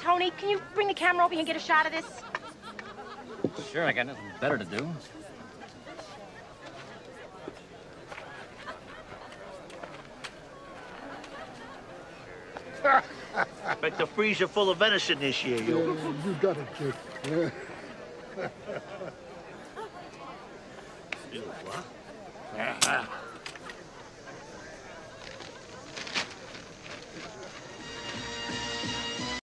Tony, can you bring the camera over here and get a shot of this? Sure, I got nothing better to do. Like the freezer full of venison this year, you. You got it, kid. You what? Ah, ah.